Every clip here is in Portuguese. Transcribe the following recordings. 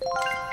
you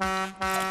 Música